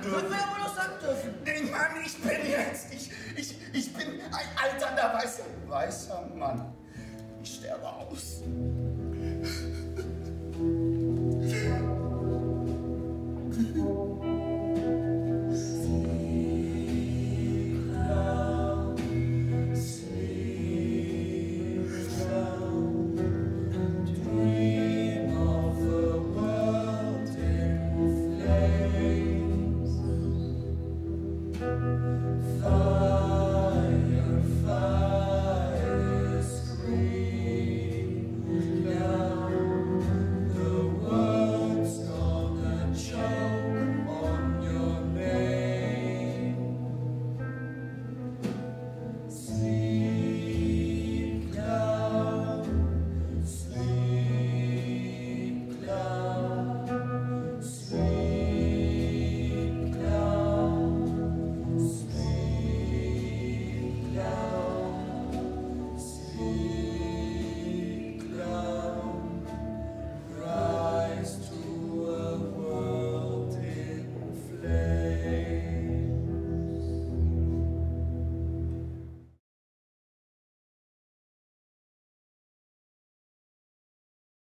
dürfen. Wir ja wohl noch sagen dürfen. Nee, Mann, ich bin jetzt, ich, ich, ich bin ein alternder weißer, weißer Mann. Ich sterbe aus. Thought